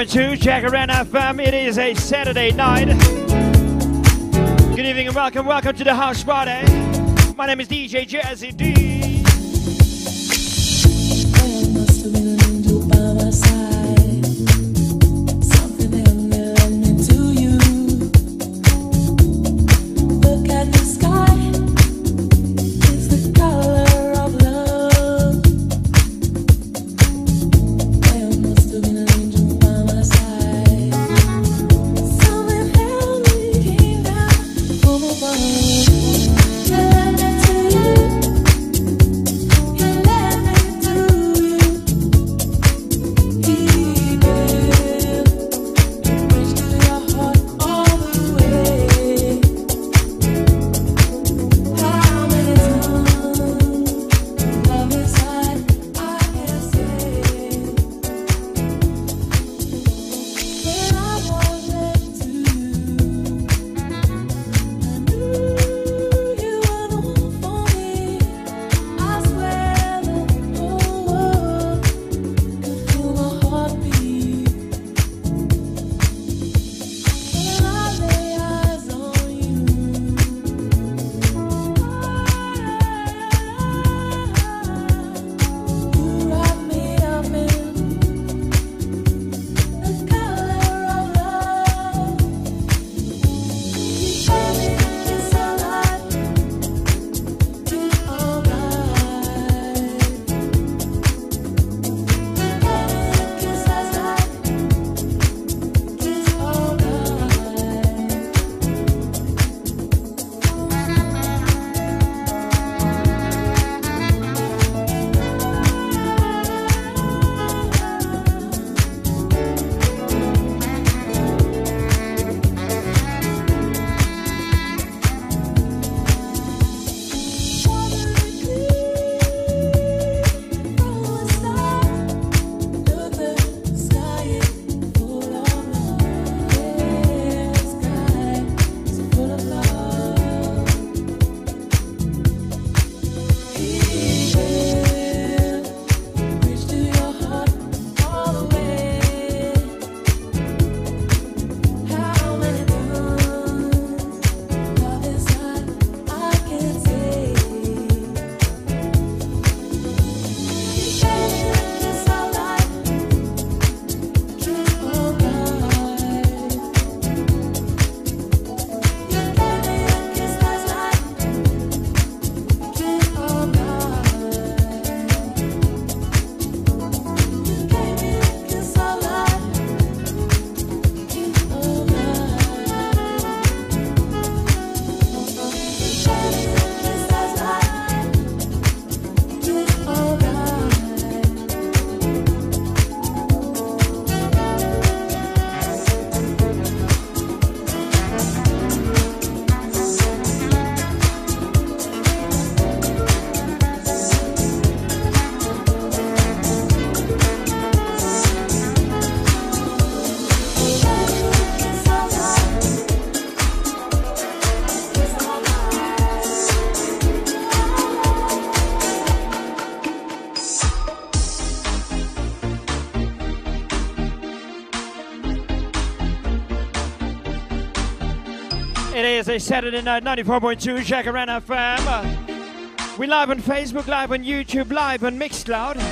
94.2 Jacaranda FM. It is a Saturday night. Good evening and welcome. Welcome to the house party. My name is DJ Jazzy D. a Saturday night, 94.2 Jacaranda FM. We live on Facebook, live on YouTube, live on Mixcloud.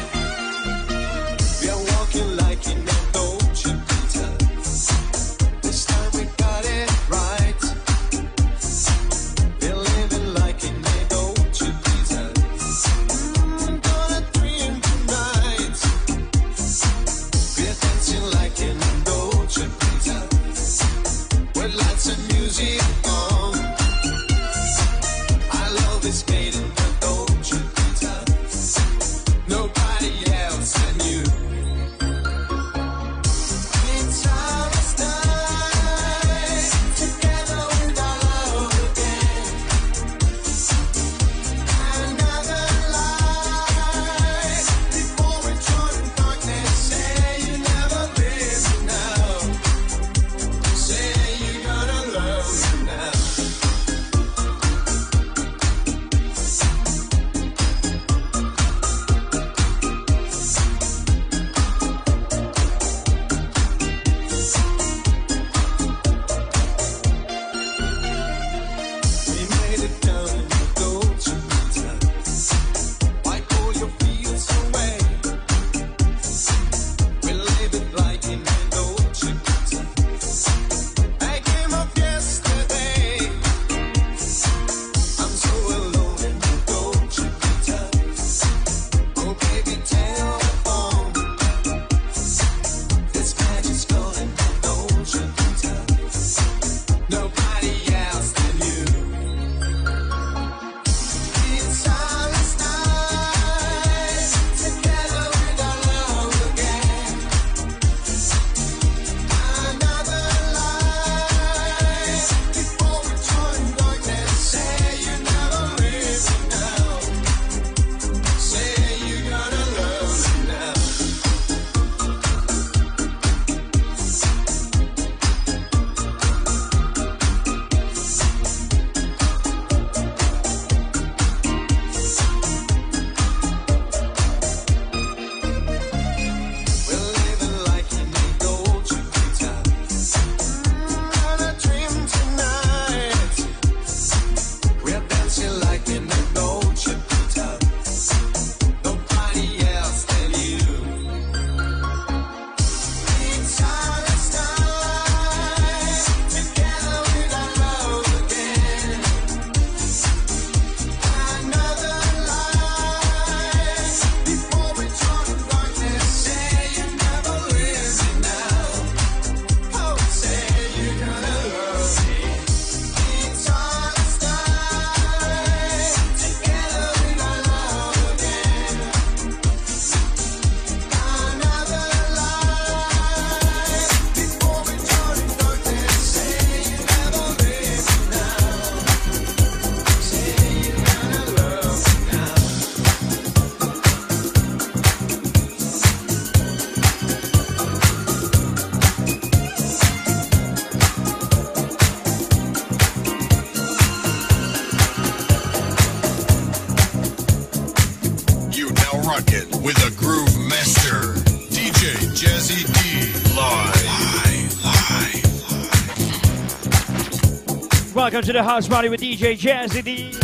Welcome to the house party with DJ Jazzy D.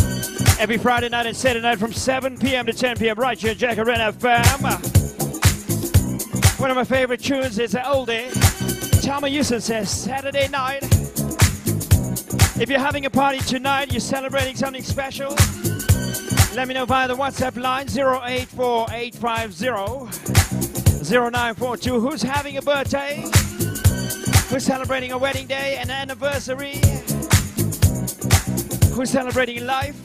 Every Friday night and Saturday night from 7 p.m. to 10 p.m. right here at Jacaranda FM. One of my favorite tunes is an oldie. Thelma Houston says Saturday night. If you're having a party tonight, you're celebrating something special, let me know via the WhatsApp line 084850 Who's having a birthday? Who's celebrating a wedding day, an anniversary? Who's celebrating life?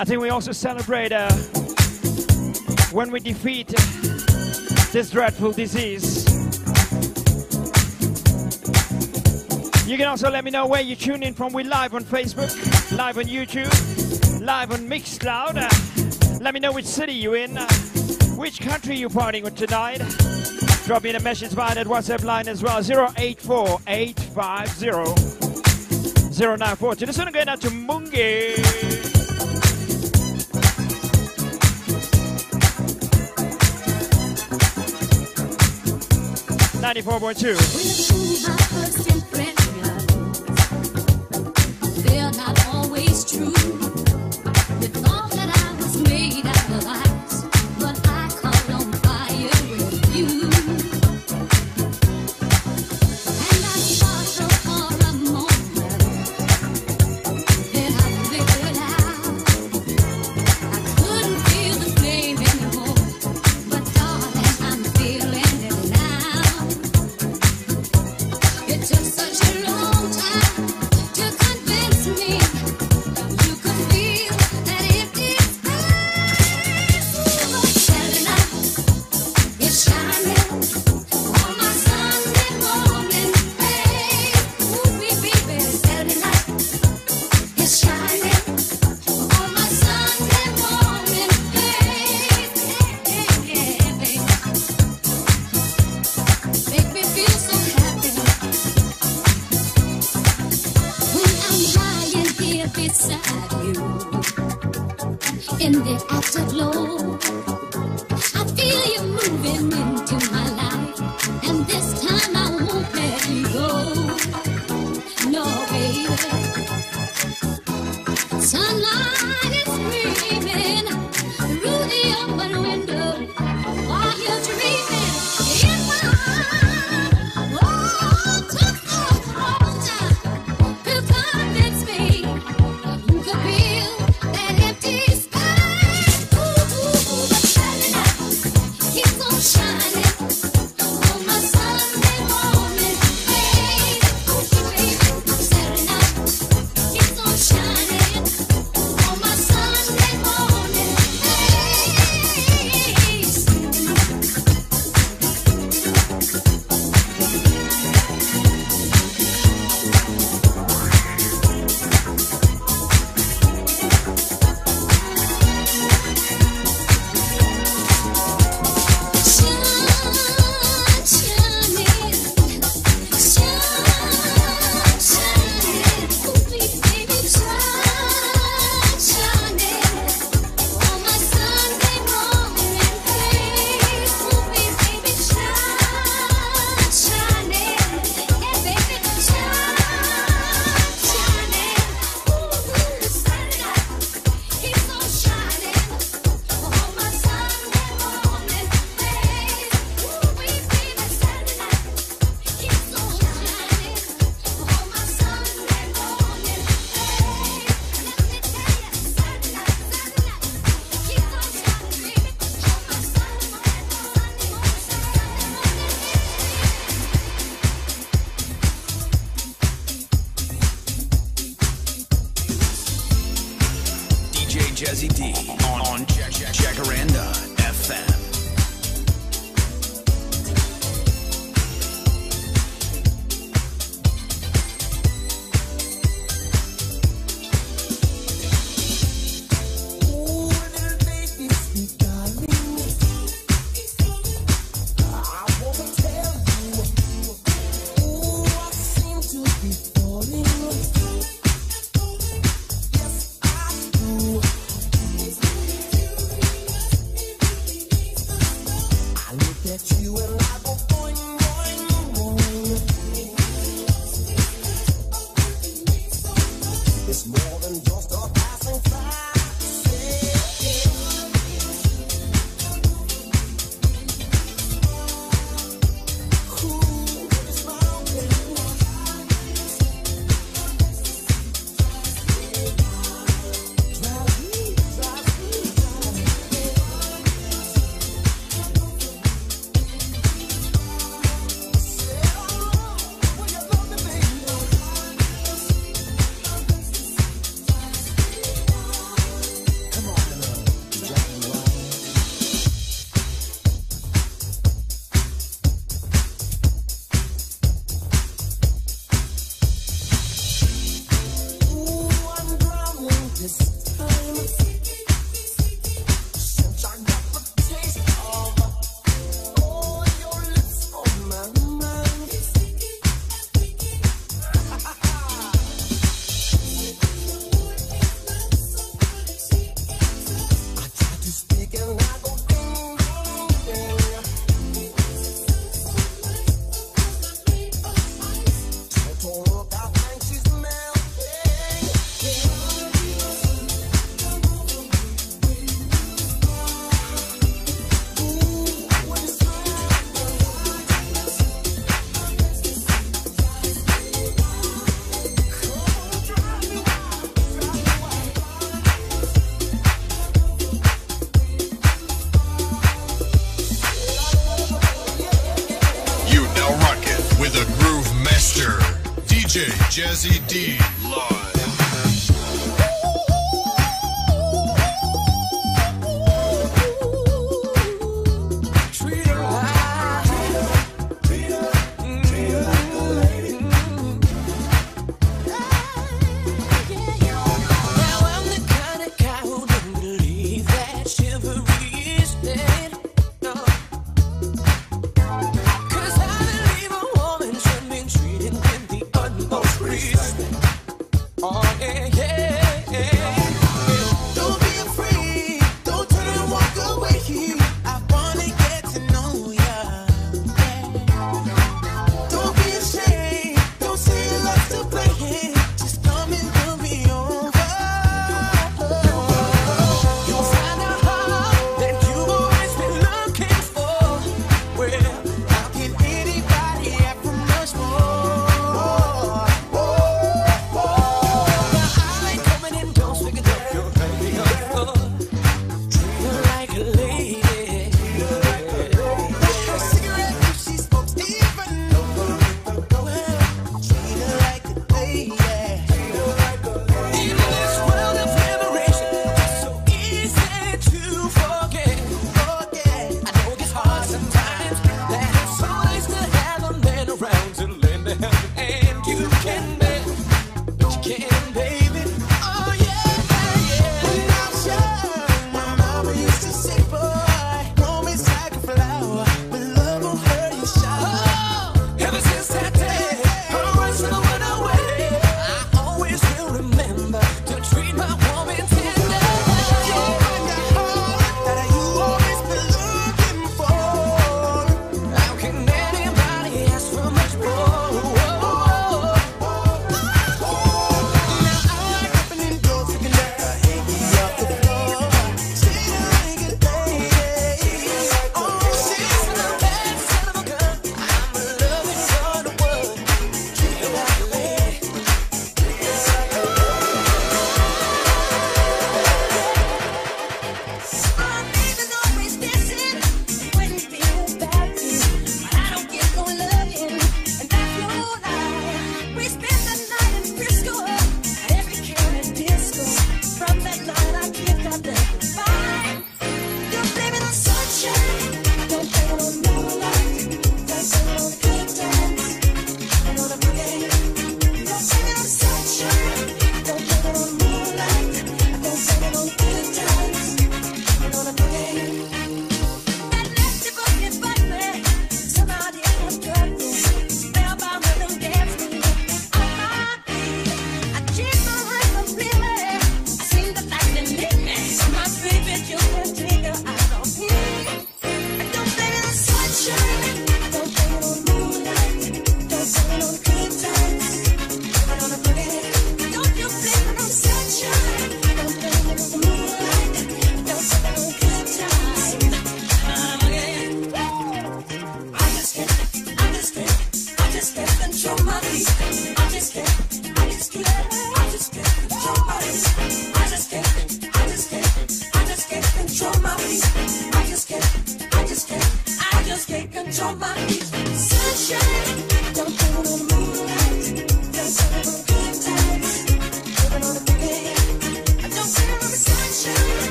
I think we also celebrate uh, when we defeat this dreadful disease. You can also let me know where you tune in from. We're live on Facebook, live on YouTube, live on Mixcloud. Uh, let me know which city you're in, uh, which country you're partying with tonight. Drop me a message via that WhatsApp line as well 084 850 0942. This one going out to Mungi. Ninety-four point two.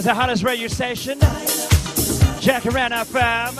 Is the hottest radio station, Jacaranda FM. decision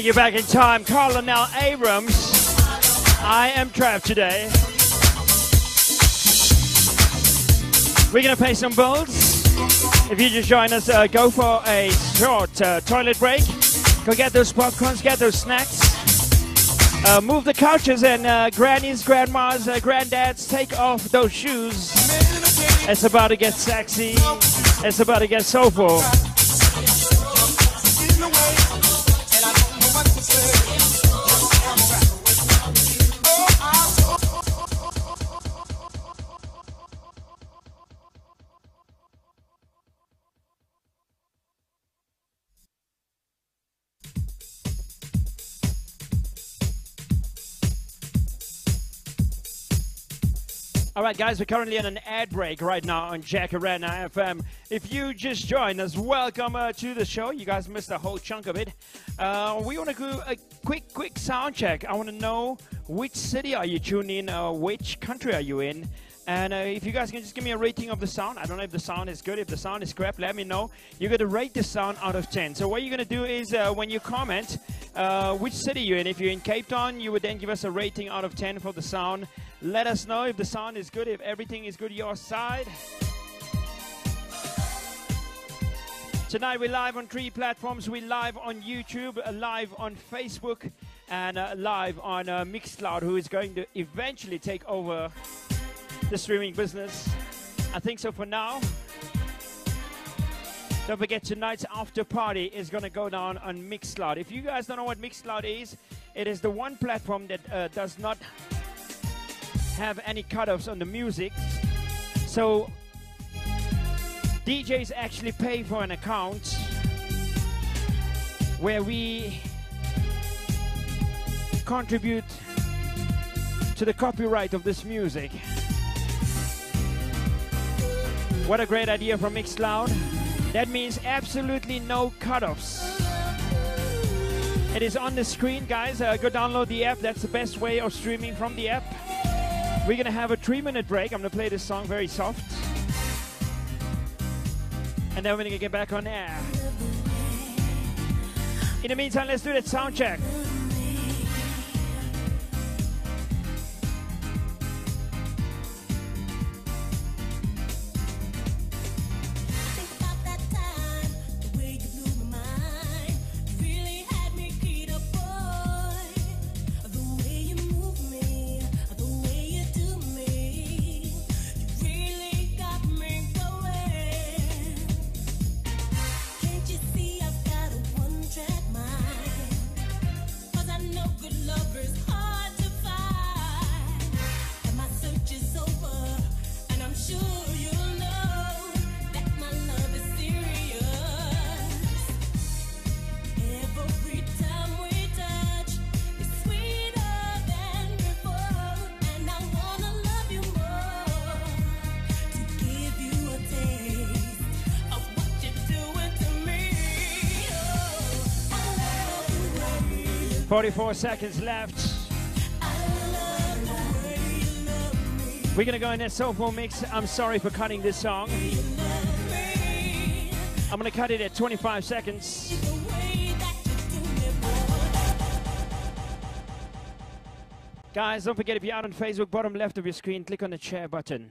Take you back in time, Colonel Abrams. I am trapped today. We're gonna pay some bills. If you just join us, uh, go for a short uh, toilet break. Go get those popcorns, get those snacks. Uh, move the couches and uh, grannies, grandmas, uh, granddads, take off those shoes. It's about to get sexy. It's about to get soulful. Right, guys, we're currently on an ad break right now on Jacaranda FM. If you just joined us, welcome uh, to the show. You guys missed a whole chunk of it. Uh, we want to do a quick, quick sound check. I want to know which city are you tuning in, uh, which country are you in, and uh, if you guys can just give me a rating of the sound. I don't know if the sound is good. If the sound is crap, let me know. You're going to rate the sound out of 10. So what you're going to do is uh, when you comment uh, which city you're in, if you're in Cape Town, you would then give us a rating out of 10 for the sound. Let us know if the sound is good, if everything is good your side. Tonight we're live on three platforms. We're live on YouTube, uh, live on Facebook, and uh, live on uh, Mixcloud, who is going to eventually take over the streaming business. I think so for now. Don't forget tonight's after party is going to go down on Mixcloud. If you guys don't know what Mixcloud is, it is the one platform that uh, does not have any cutoffs on the music. So DJs actually pay for an account where we contribute to the copyright of this music. What a great idea from Mixcloud. That means absolutely no cutoffs. It is on the screen, guys. Uh, go download the app. That's the best way of streaming from the app. We're gonna have a three minute break. I'm gonna play this song very soft. And then we're gonna get back on air. In the meantime, let's do that sound check. 44 seconds left. We're gonna go in that soulful mix. I'm sorry for cutting this song. I'm gonna cut it at 25 seconds. Guys, don't forget if you're out on Facebook, bottom left of your screen, click on the share button.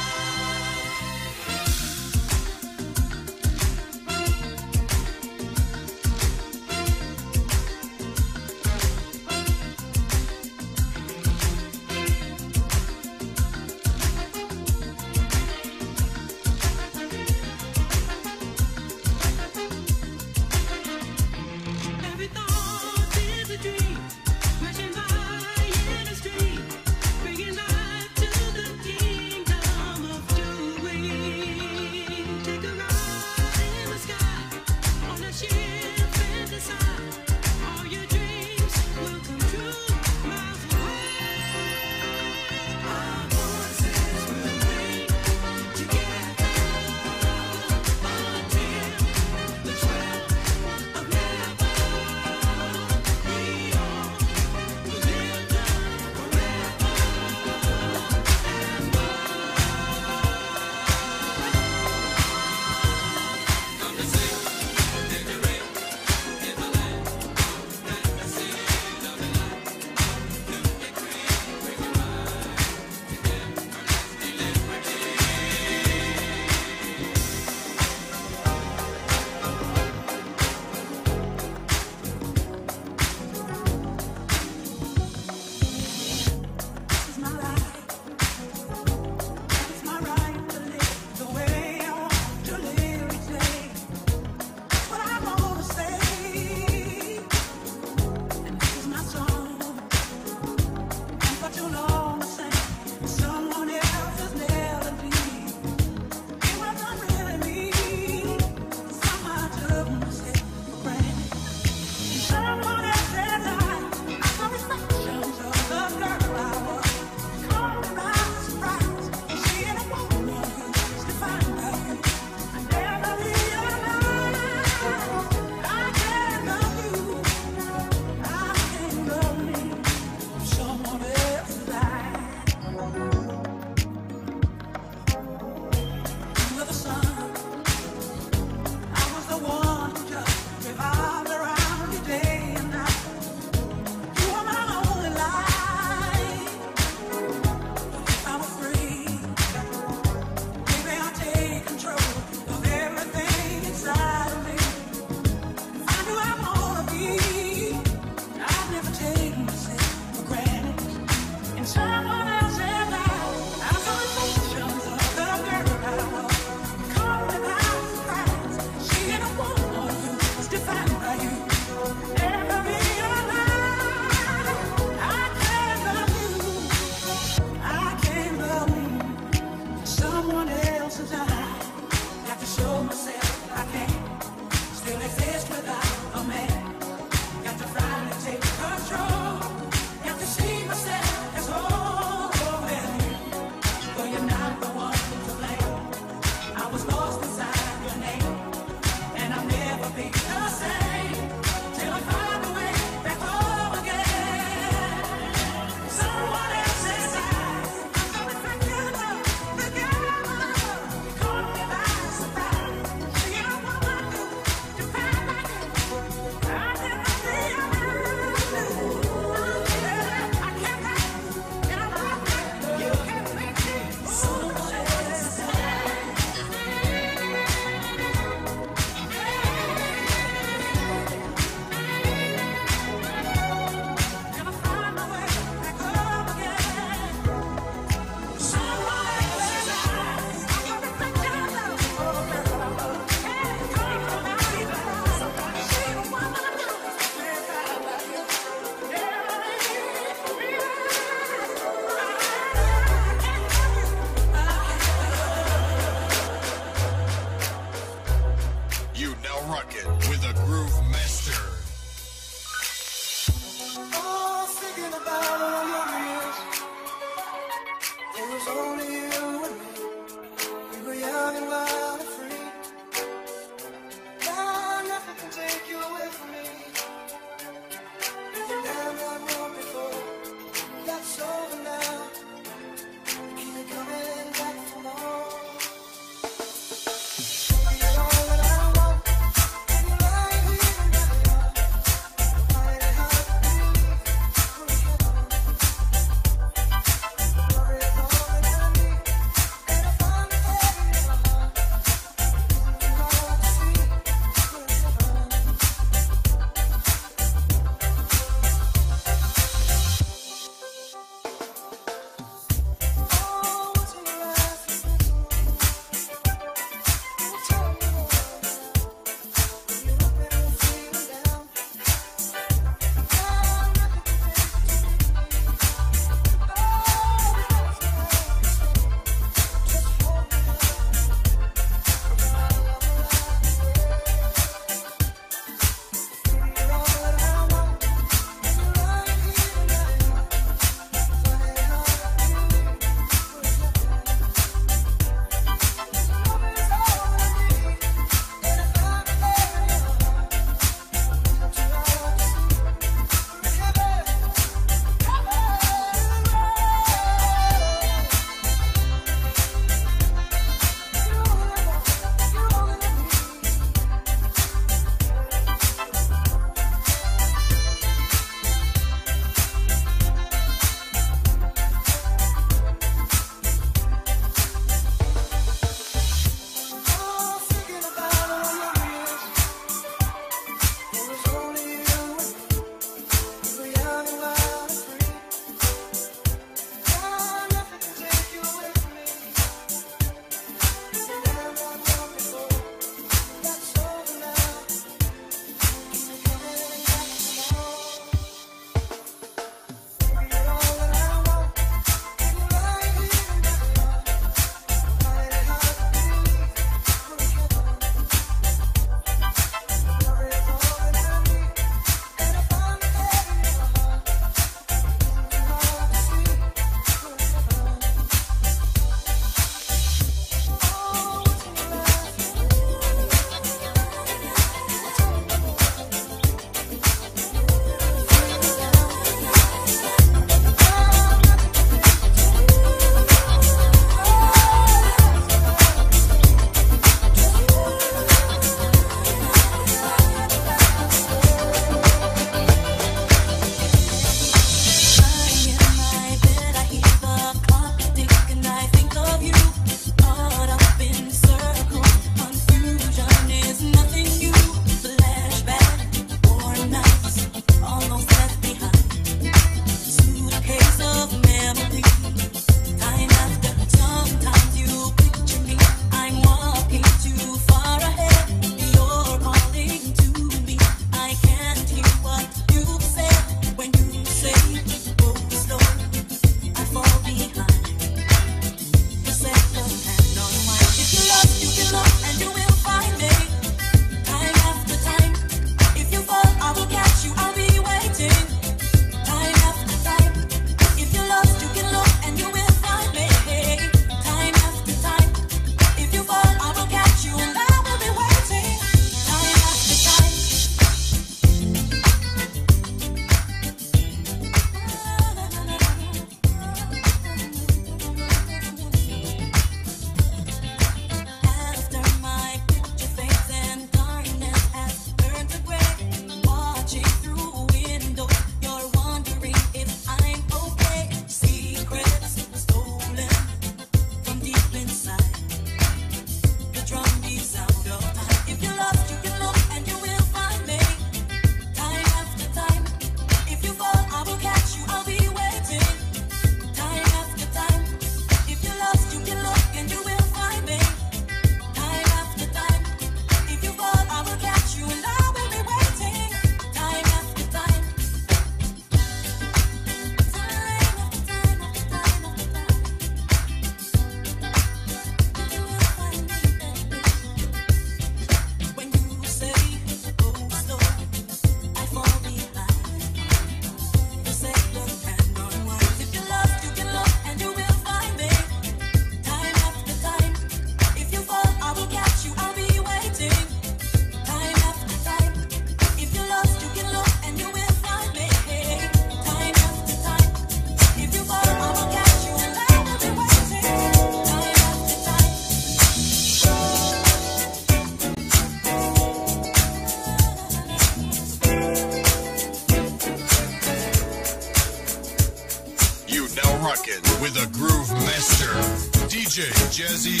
DJ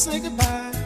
say goodbye.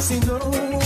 I see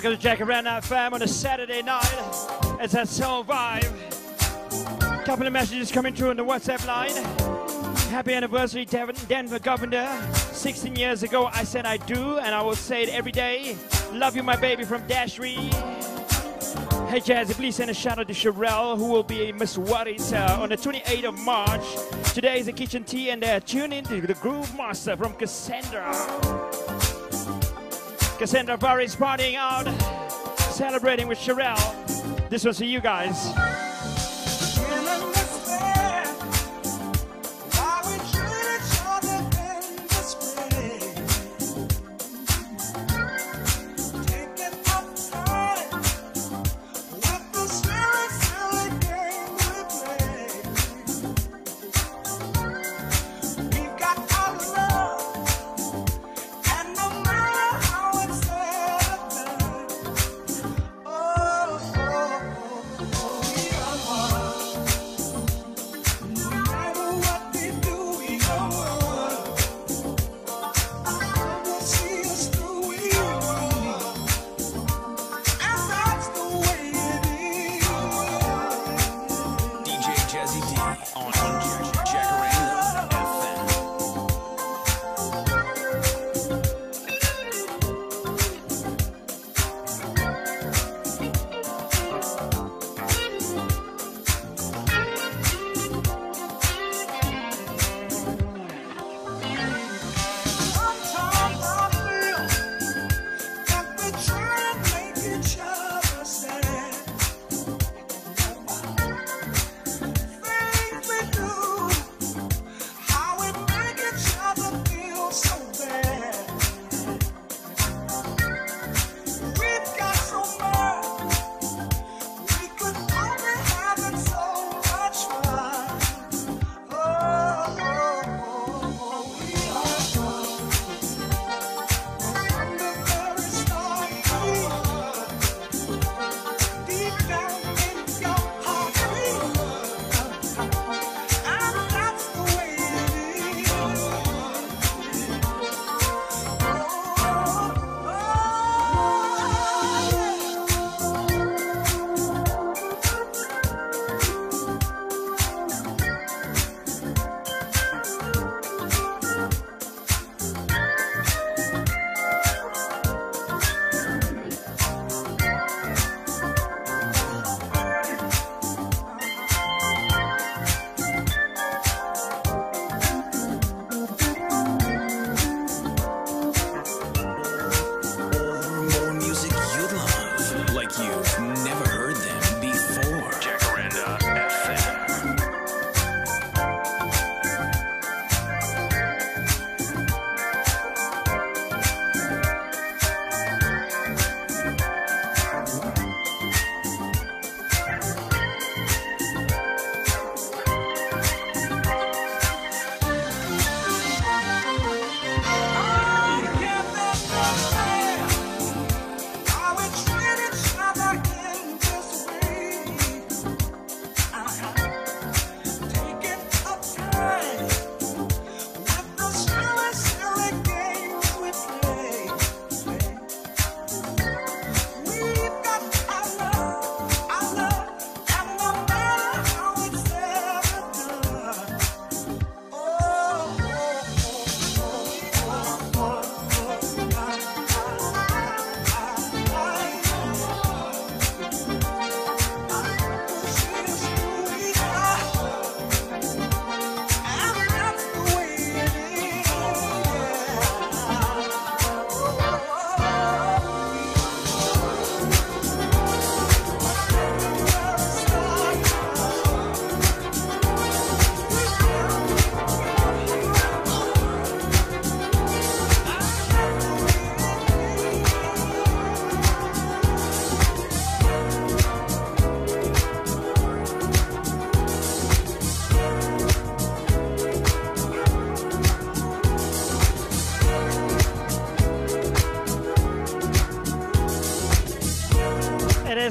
Got a Jacaranda FM on a Saturday night. It's that soul vibe. Couple of messages coming through on the WhatsApp line. Happy anniversary, Denver Governor. 16 years ago, I said I do, and I will say it every day. Love you, my baby, from Dashree. Hey Jazzy, please send a shout out to Sherelle, who will be Miss Warris uh, on the 28th of March. Today is the kitchen tea, and uh, tune in to the Groove Master from Cassandra. Cassandra Barry's partying out, celebrating with Sherelle. This one's for you guys.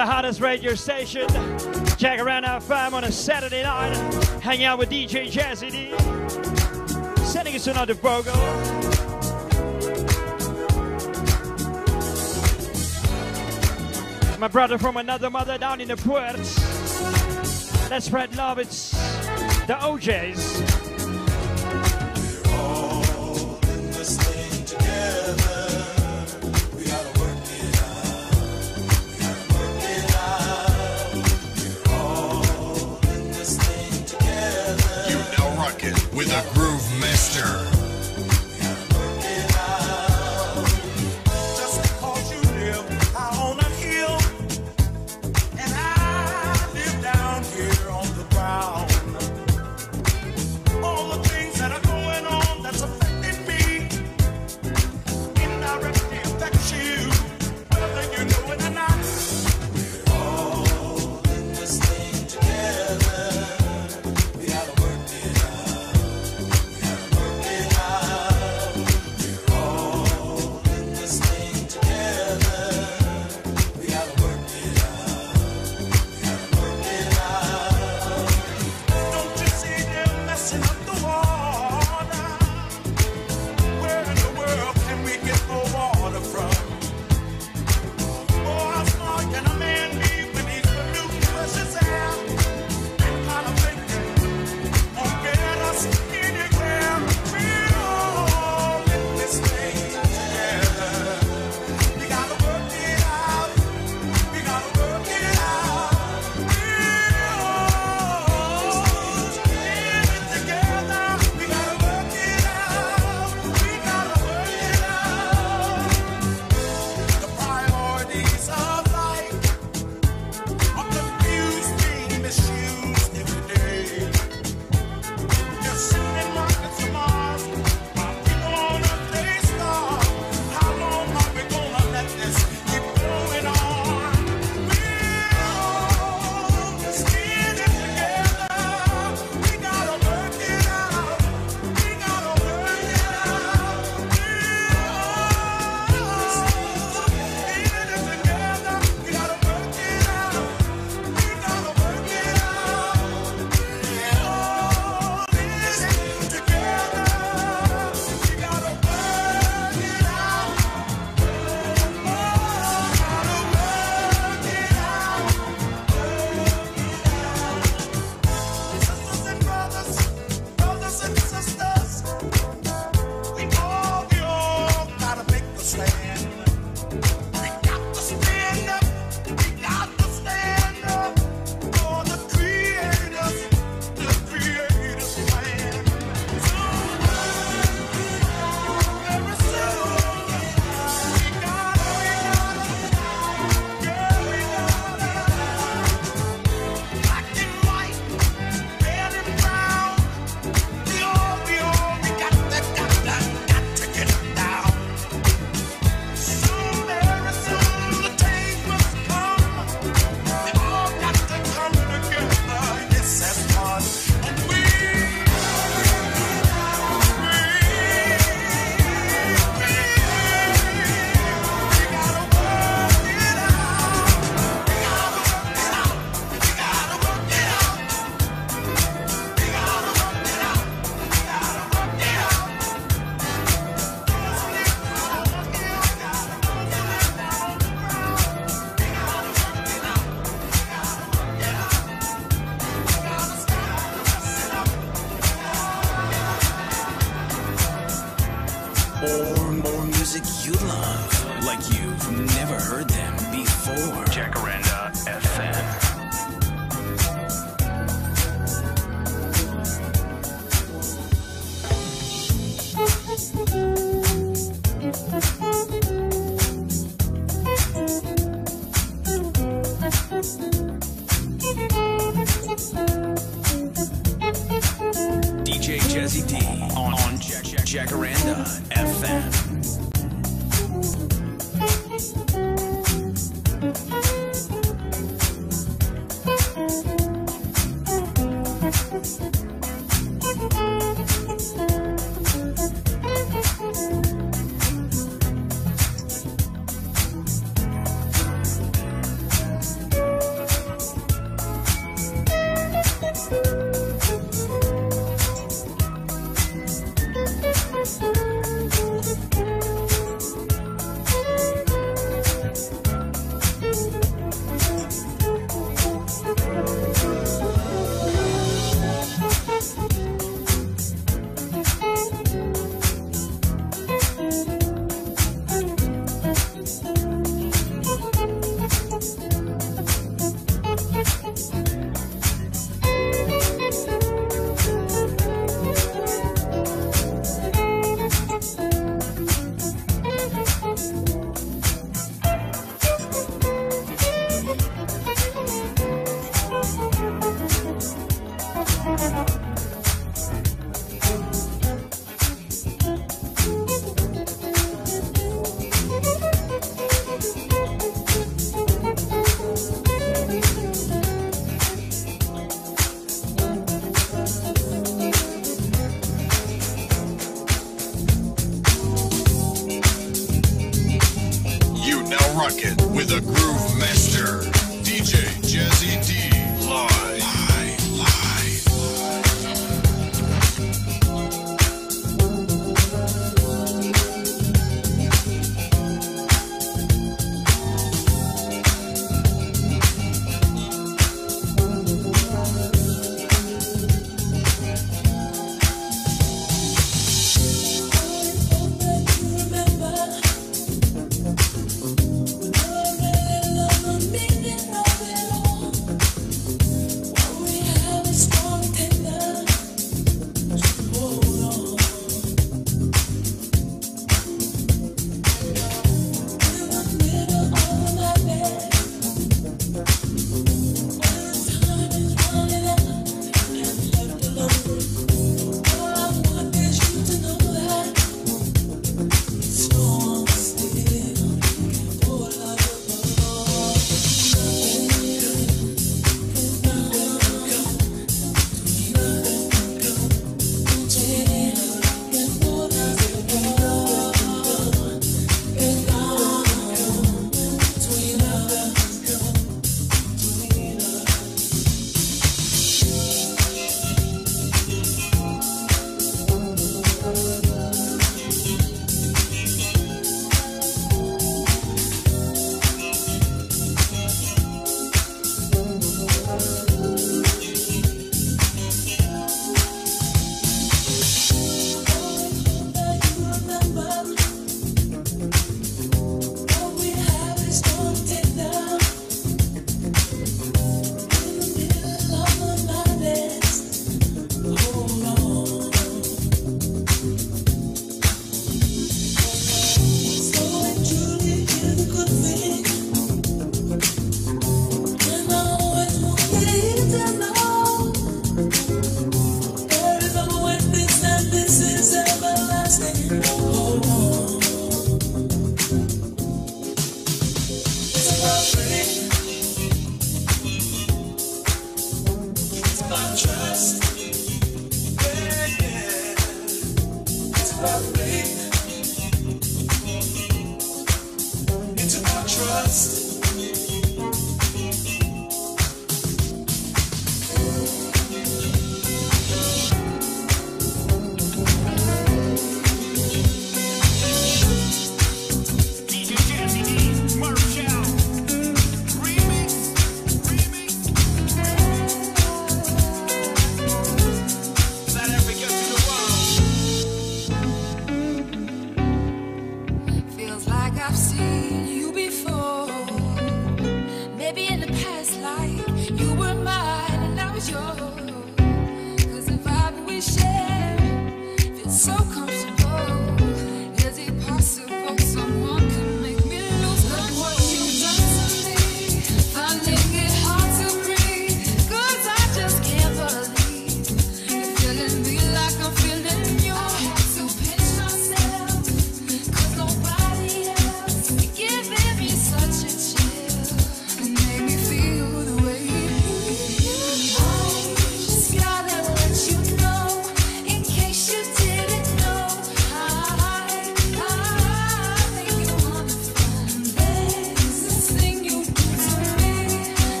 the hottest radio station. Jacaranda FM on a Saturday night. Hang out with DJ Jazzy D. Sending us another program. my brother from another mother down in the port. Let's spread love. It's the O'Jays.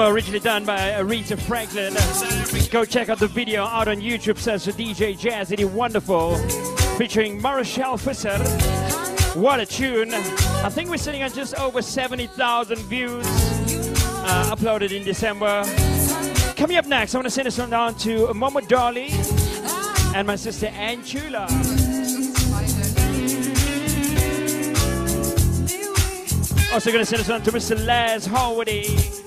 number originally done by Aretha Franklin. Go check out the video out on YouTube, says DJ Jazz. It is wonderful. Featuring Marshall Fisser. What a tune. I think we're sitting at just over 70,000 views uh, uploaded in December. Coming up next, I want to send this one down to Momo Dolly and my sister Angela. Also going to send this one to Mr. Les Howdy.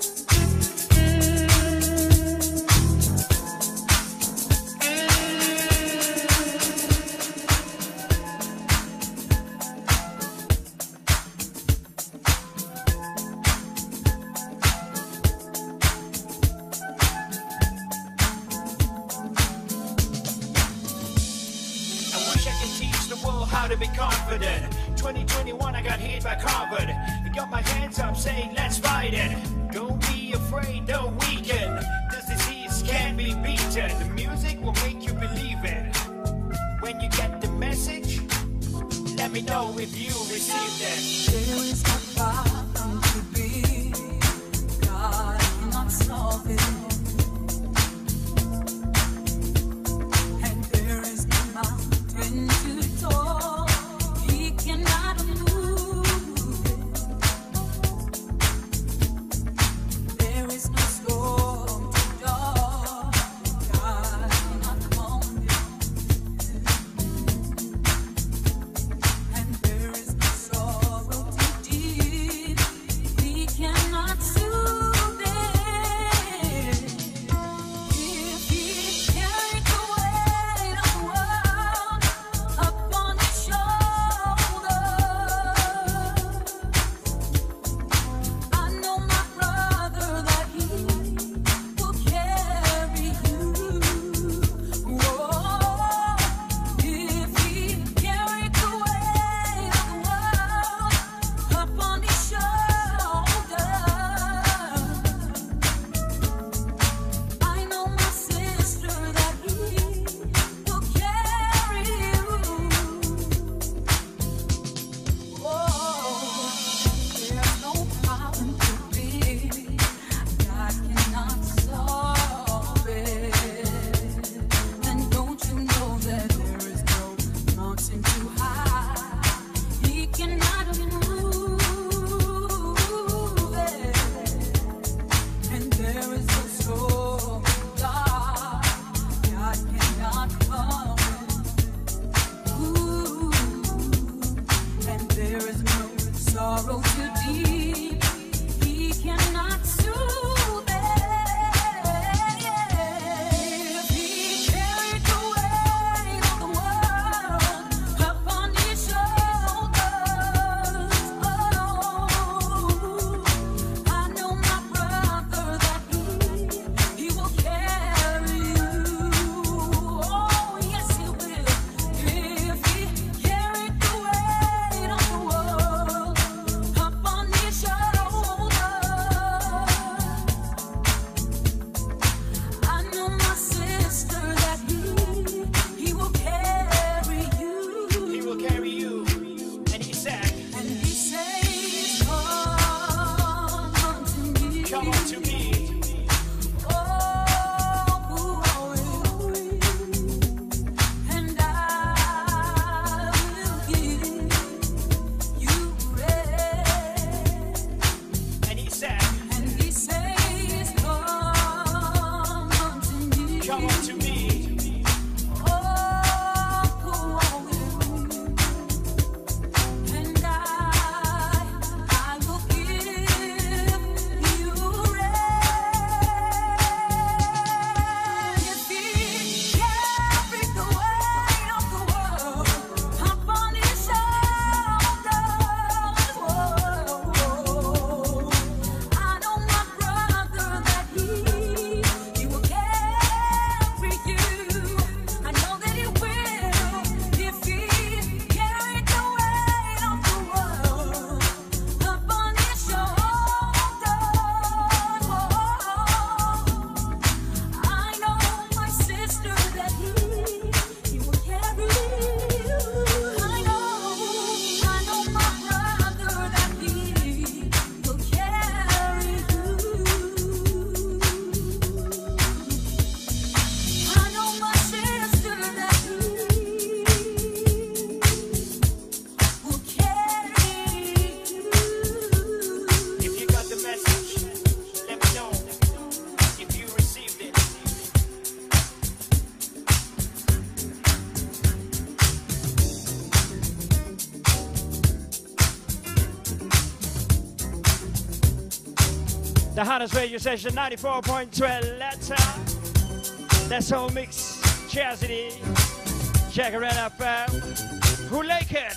hottest radio station 94.12. That's our uh, mix. Chastity. Check it out, fam. Who like it?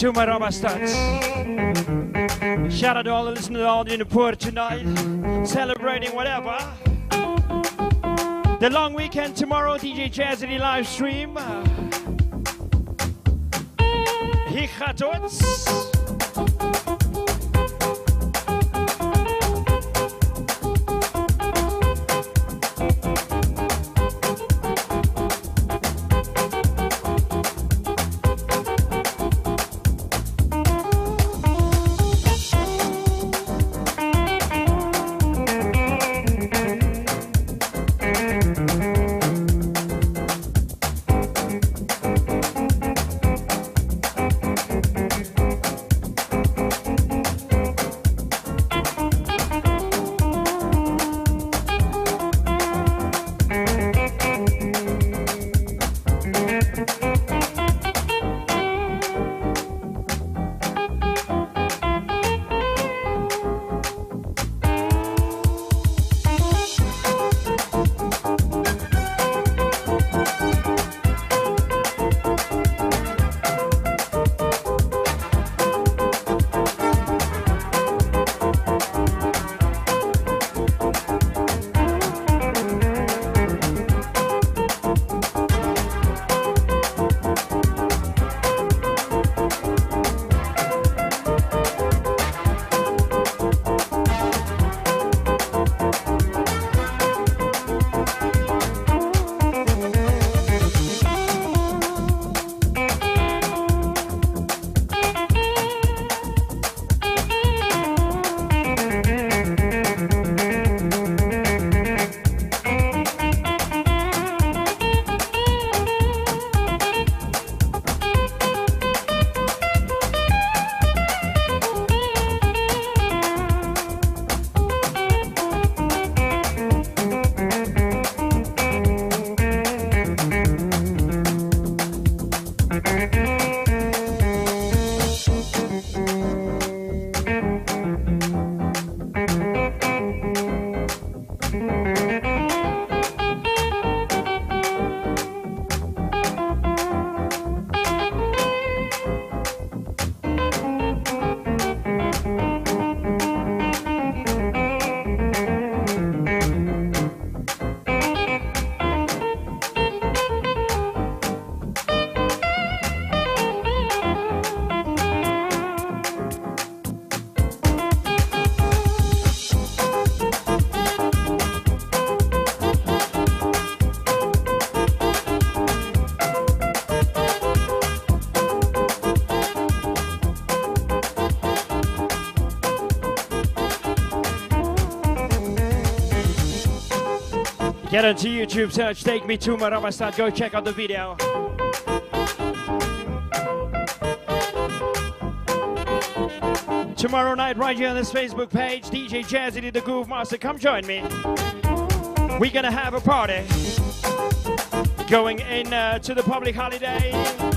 to my rubber studs. Shout out to all the listeners out in the port tonight, celebrating whatever. The long weekend tomorrow, DJ Jazzy live stream. Hichatotz. Get on to YouTube, search Take Me to Maravasat. Go check out the video. Tomorrow night, right here on this Facebook page, DJ Jazzy the Groove Master. Come join me. We're gonna have a party. Going in uh, to the public holiday.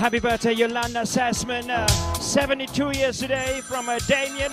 Happy birthday, Yolanda Sassman. Uh, 72 years today from uh, Damien.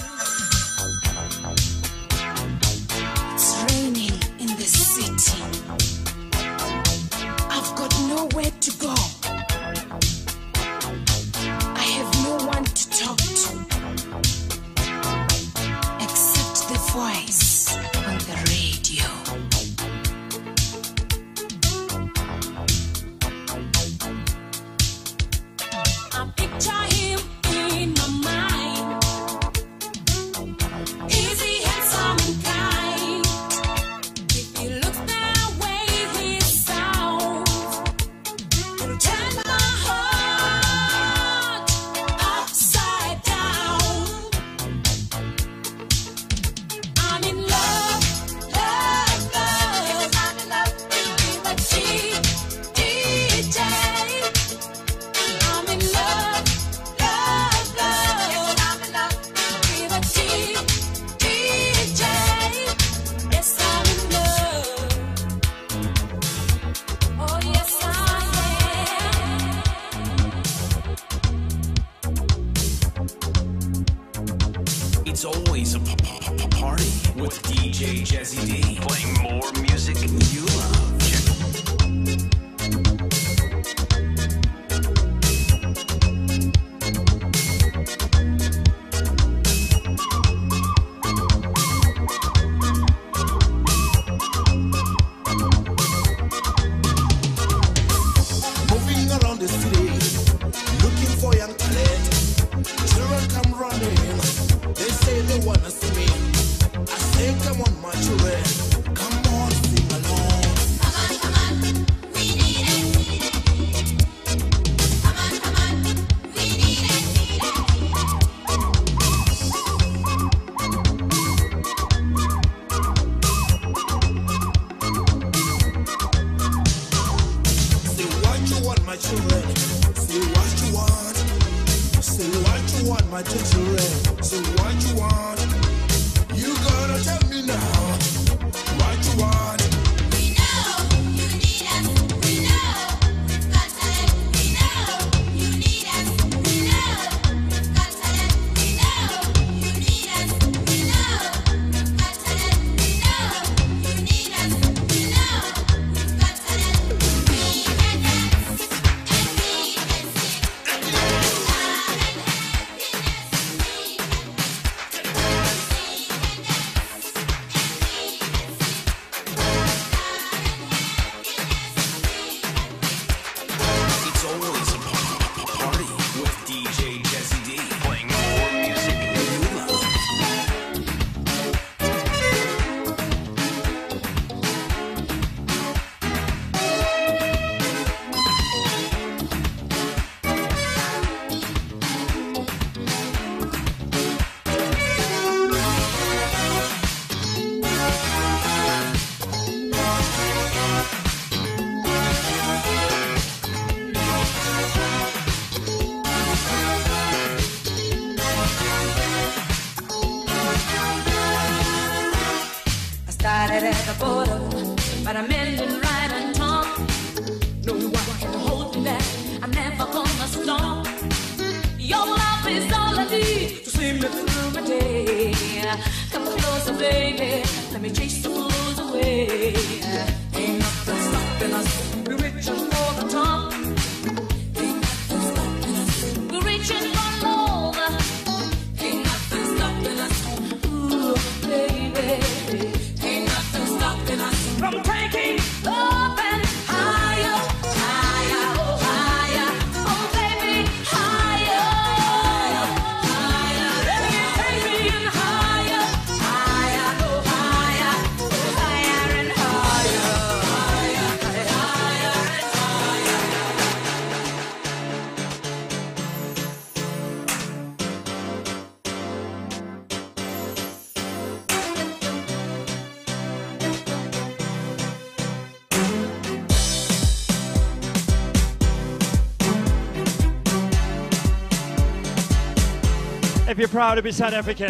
if you're proud to be South African.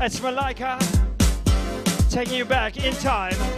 It's Malika taking you back in time.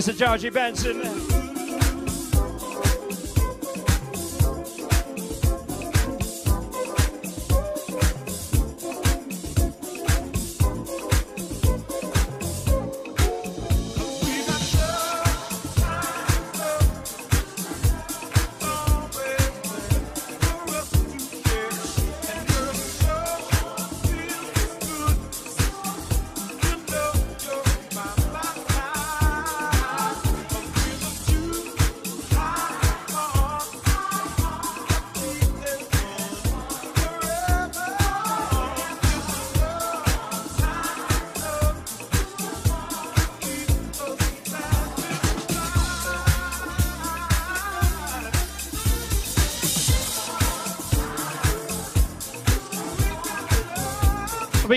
Mr. Georgie Benson.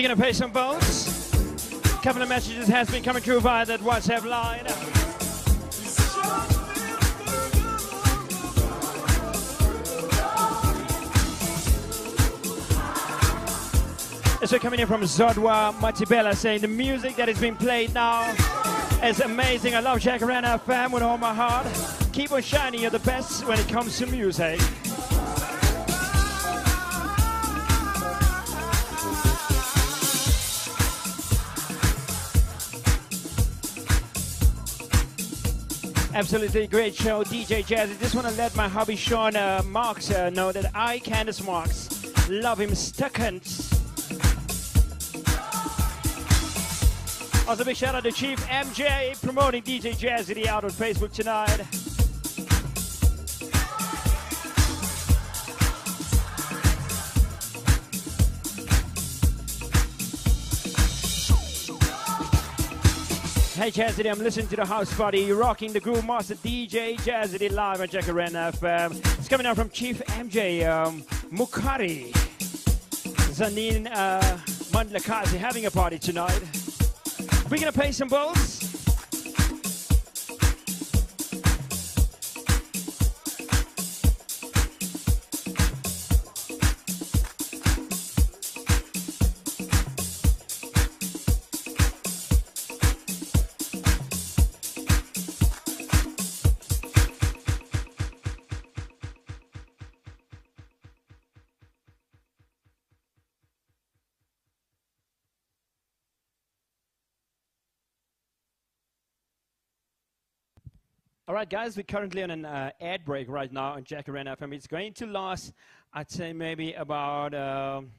Gonna pay some bills. Couple of messages has been coming through via that WhatsApp line. So coming in from Zodwa Matibela saying the music that is being played now is amazing. I love Jacaranda FM with all my heart. Keep on shining, you're the best when it comes to music. Absolutely great show, DJ Jazzy. Just want to let my hubby Sean uh, Marks uh, know that I, Candace Marks, love him stuckant. Also, big shout out to Chief MJ promoting DJ Jazzy out on Facebook tonight. Hey Jazzy, I'm listening to the house party, rocking the groove master DJ Jazzy live on Jacaranda FM. It's coming out from Chief MJ um, Mukari. Zanin uh, Mandlakazi having a party tonight. We're gonna pay some bills. All right, guys, we're currently on an uh, ad break right now on Jacaranda FM. It's going to last, I'd say, maybe about um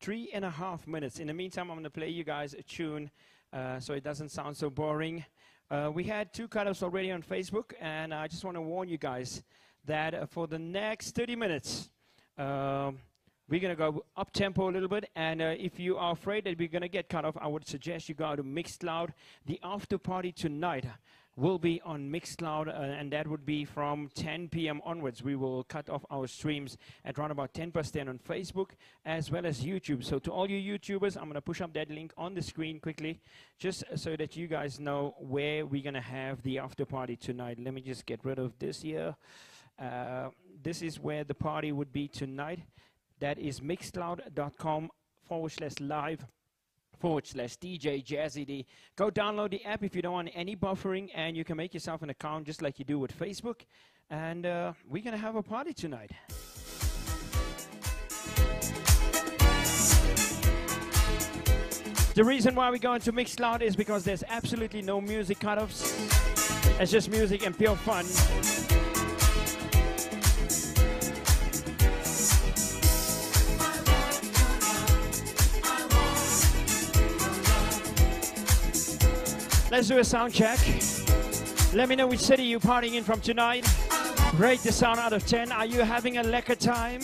three and a half minutes. In the meantime, I'm going to play you guys a tune uh, so it doesn't sound so boring. Uh, we had two cut-ups already on Facebook, and I just want to warn you guys that uh, for the next 30 minutes, um, we're going to go up tempo a little bit. And uh, if you are afraid that we're going to get cut off, I would suggest you go to Mixcloud. The after party tonight will be on Mixcloud, uh, and that would be from 10 p.m. onwards. We will cut off our streams at around about 10 past 10 on Facebook as well as YouTube. So to all you YouTubers, I'm going to push up that link on the screen quickly, just so that you guys know where we're going to have the after party tonight. Let me just get rid of this here. Uh, this is where the party would be tonight. That is mixcloud.com forward slash live forward slash DJ Jazzy D. Go download the app if you don't want any buffering, and you can make yourself an account just like you do with Facebook. And uh, we're going to have a party tonight. The reason why we're go into Mixcloud is because there's absolutely no music cut-offs. It's just music and pure fun. Let's do a sound check. Let me know which city you're partying in from tonight. Rate the sound out of 10. Are you having a lekker time?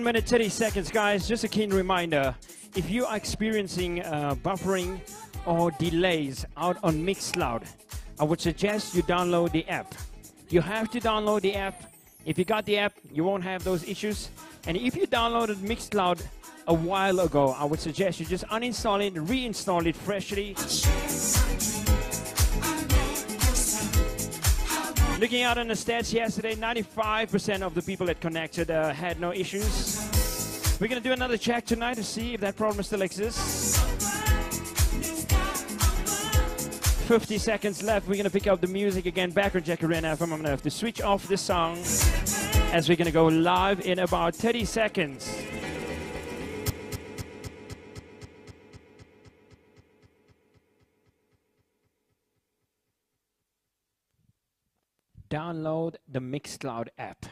1 minute 30 seconds, guys. Just a keen reminder, if you are experiencing uh, buffering or delays out on Mixcloud, I would suggest you download the app. You have to download the app. If you got the app, you won't have those issues. And if you downloaded Mixcloud a while ago, I would suggest you just uninstall it, reinstall it freshly. Looking out on the stats yesterday, 95% of the people that connected uh, had no issues. We're gonna do another check tonight to see if that problem still exists. 50 seconds left. We're gonna pick up the music again. Back on Jacaranda FM. I'm gonna have to switch off the song as we're gonna go live in about 30 seconds. Download the Mixcloud app.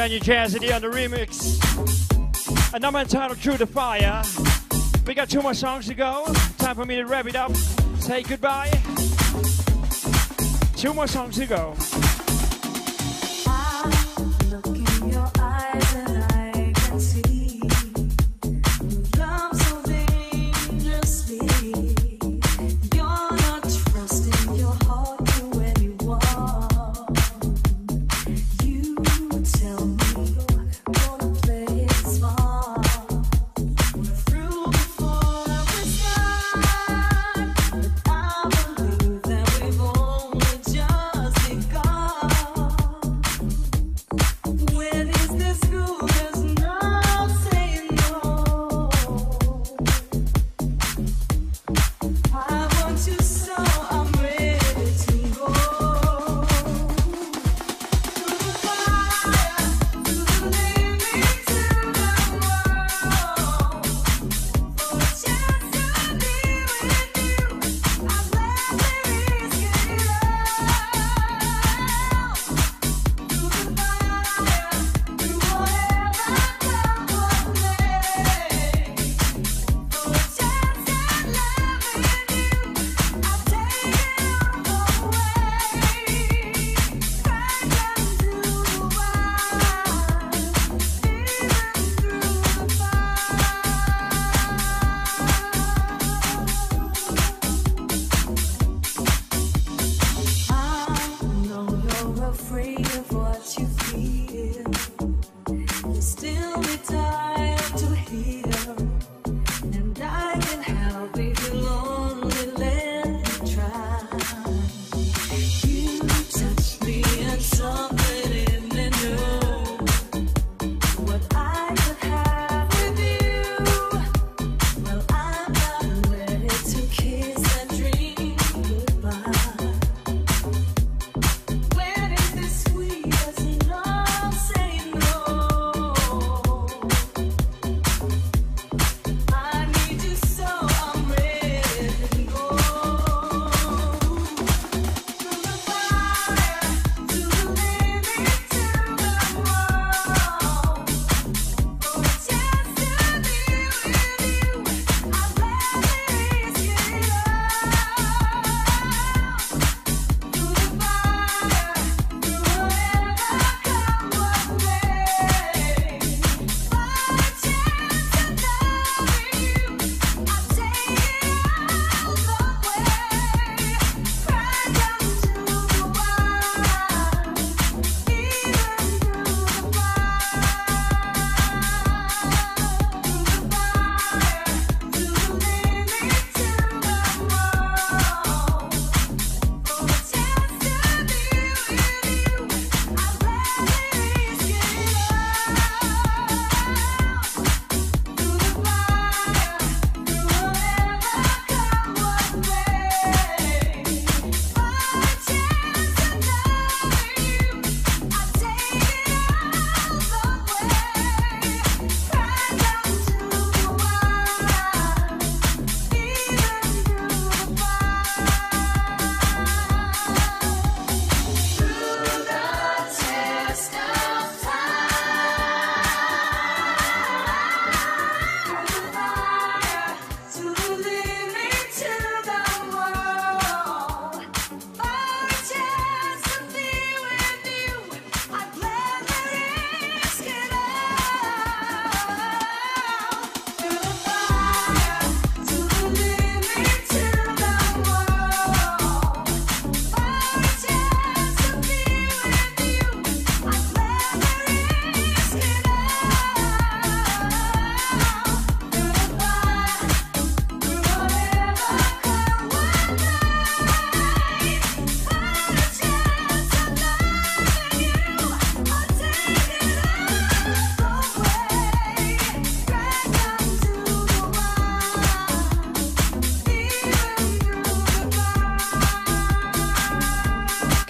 Brand new Jazzy D on the remix. Another entitled True to Fire. We got two more songs to go. Time for me to wrap it up. Say goodbye. Two more songs to go.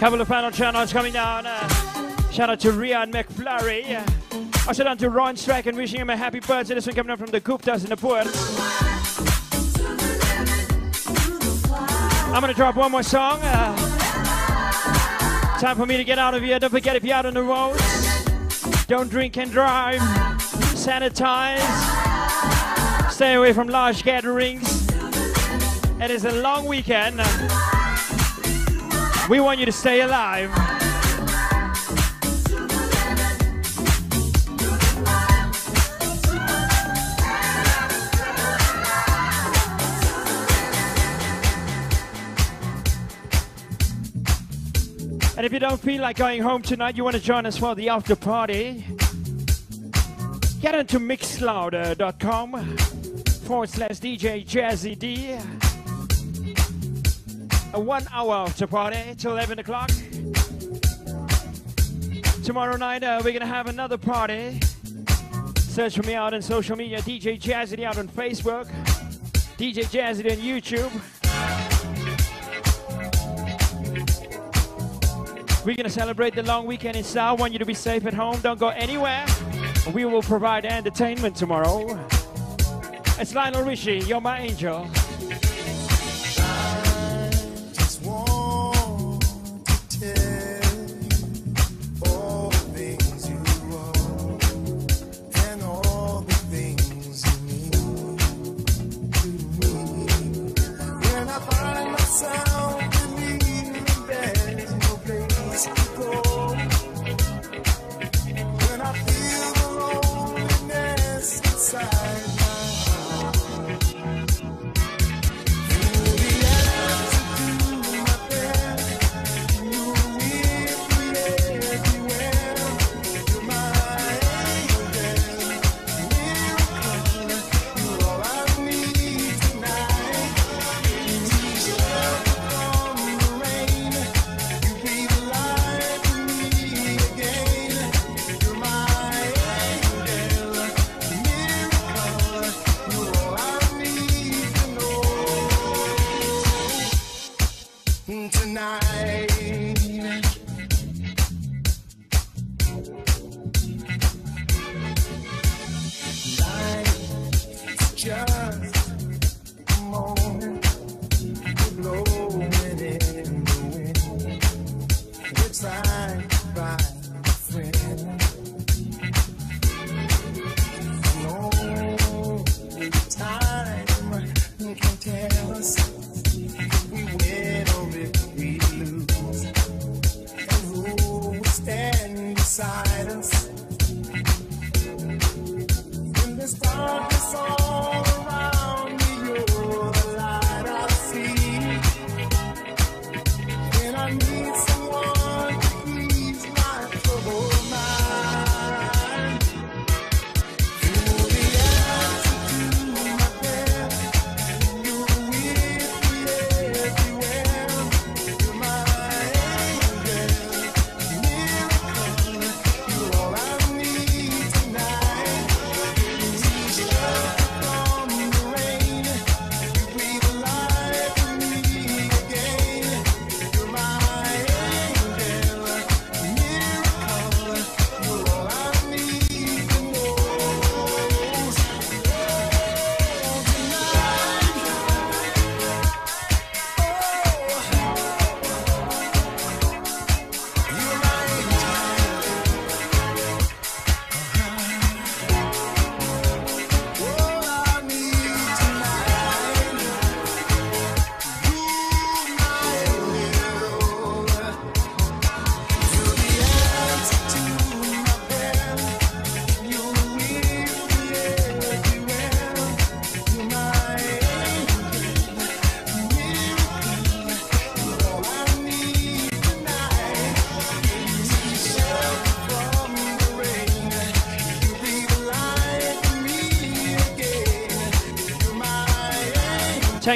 Couple of final channels coming down. Uh, shout out to Rian McFlurry. Uh, also down to Ron Strack and wishing him a happy birthday. This one coming up from the Guptas in the port. I'm gonna drop one more song. Uh, time for me to get out of here. Don't forget if you're out on the roads, don't drink and drive. Sanitize. Stay away from large gatherings. It is a long weekend. We want you to stay alive. And if you don't feel like going home tonight, you want to join us for the after party, get into mixcloud.com uh, forward slash DJ Jazzy D. A one hour after party till 11 o'clock. Tomorrow night, uh, we're going to have another party. Search for me out on social media DJ Jazzy out on Facebook, DJ Jazzy on YouTube. We're going to celebrate the long weekend in style. Want you to be safe at home. Don't go anywhere. We will provide entertainment tomorrow. It's Lionel Richie. You're my angel.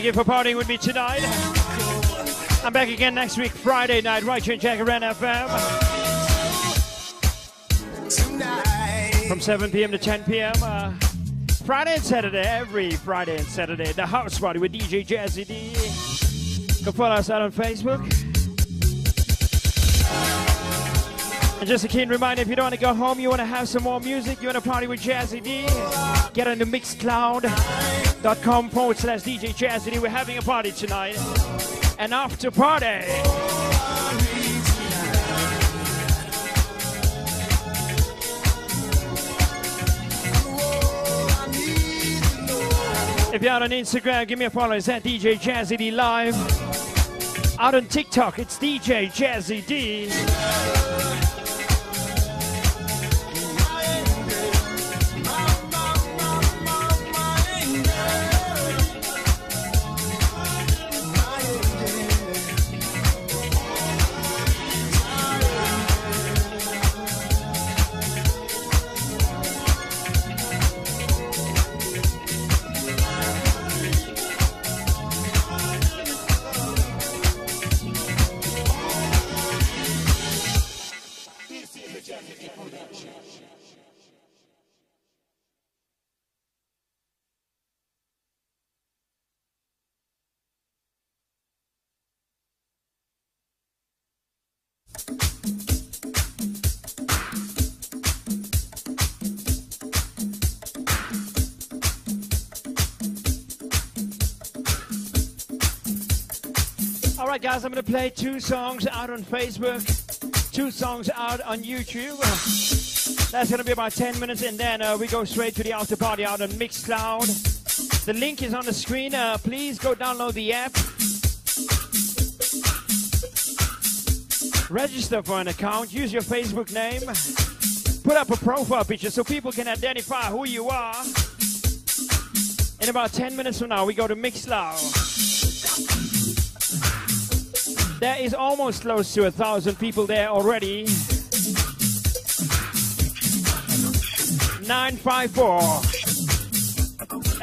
Thank you for partying with me tonight. I'm back again next week, Friday night, right here in Jacaranda FM. From 7 p.m. to 10 p.m. Uh, Friday and Saturday, every Friday and Saturday, the house party with DJ Jazzy D. Go follow us out on Facebook. And just a keen reminder, if you don't want to go home, you want to have some more music, you want to party with Jazzy D, get on the mixcloud.com forward slash DJ D. We're having a party tonight. An after party. If you're on Instagram, give me a follow. It's at DJ Jazzy D Live. Out on TikTok, it's DJ Jazzy D. guys, I'm going to play two songs out on Facebook, two songs out on YouTube. That's going to be about 10 minutes, and then uh, we go straight to the after party out on Mixcloud. The link is on the screen. Uh, please go download the app. Register for an account. Use your Facebook name. Put up a profile picture so people can identify who you are. In about 10 minutes from now, we go to Mixcloud. There is almost close to a thousand people there already. 954.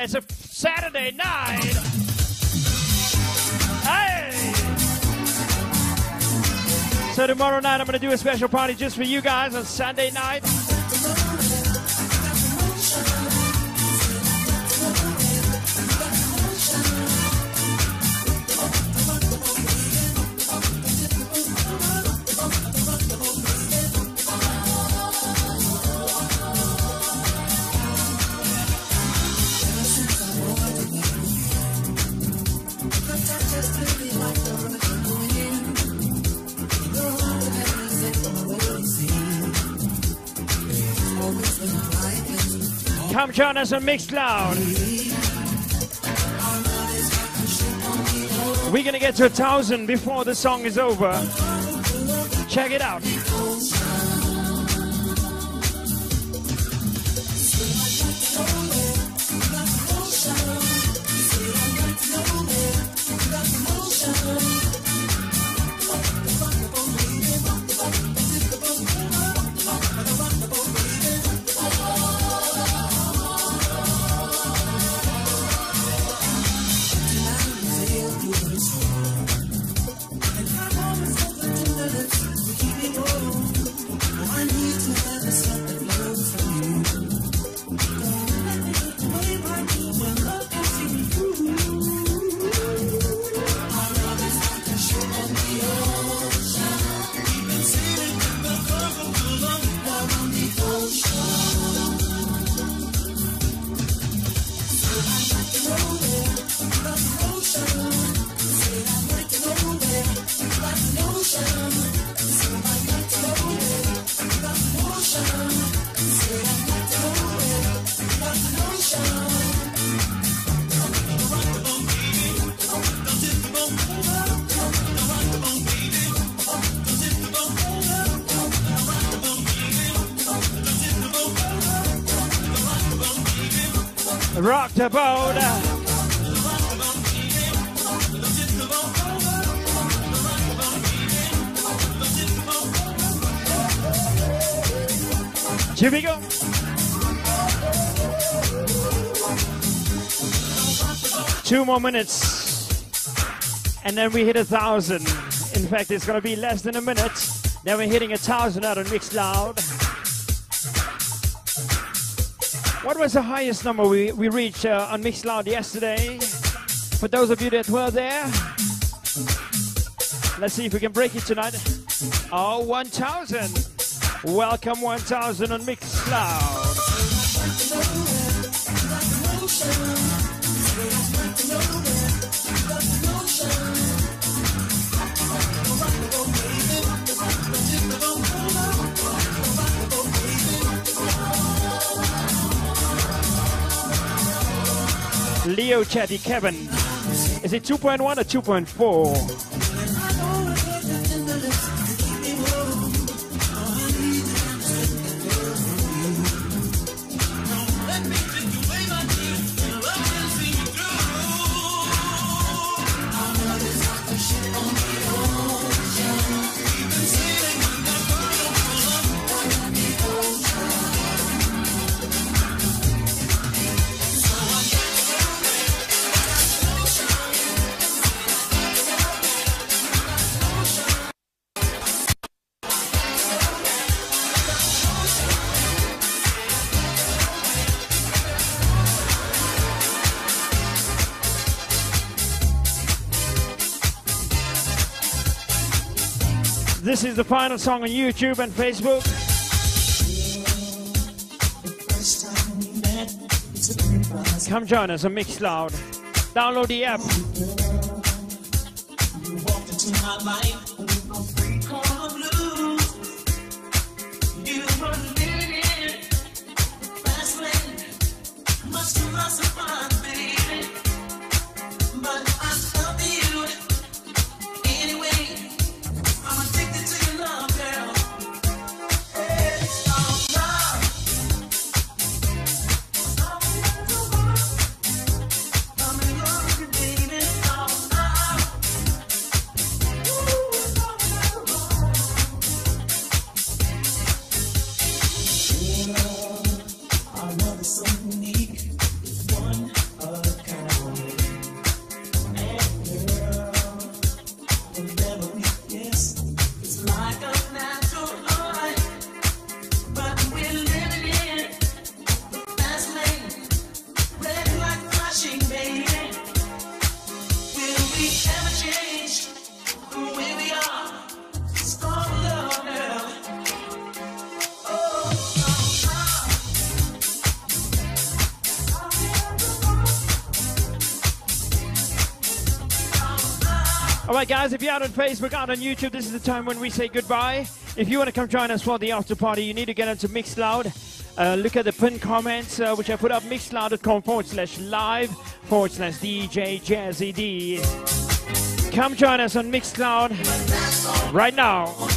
It's a Saturday night. Hey! So tomorrow night I'm gonna do a special party just for you guys on Sunday night. Join us on Mixcloud. We're gonna get to a thousand before the song is over. Check it out. Boat. Here we go. Two more minutes. And then we hit a thousand. In fact, it's going to be less than a minute. Then we're hitting a thousand out on Mixed What was the highest number we, we reached uh, on Mixcloud yesterday? For those of you that were there, let's see if we can break it tonight. Oh, 1,000. Welcome 1,000 on Mixcloud. Radio chatty Kevin. Is it 2.1 or 2.4? The final song on YouTube and Facebook. Come join us on Mixcloud. Download the app. Guys, if you're out on Facebook, out on YouTube, this is the time when we say goodbye. If you want to come join us for the after party, you need to get onto Mixcloud. Uh, look at the pinned comments, uh, which I put up, mixcloud.com forward slash live forward slash DJ Jazzy D. Come join us on Mixcloud right now.